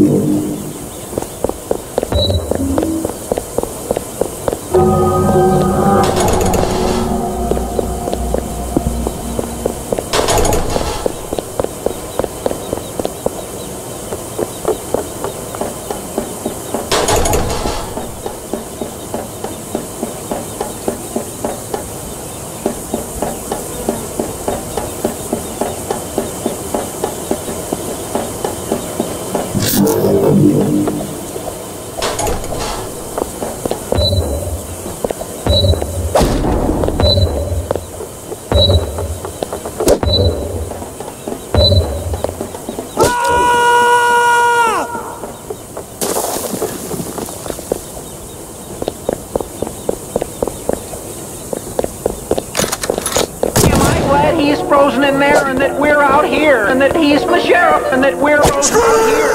I he's frozen in there and that we're out here and that he's the sheriff and that we're out here